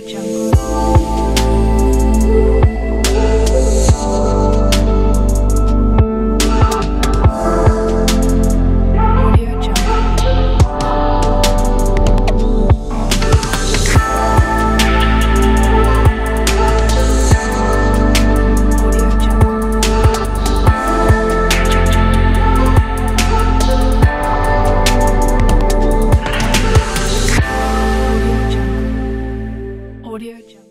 jungle. Audio Jungle.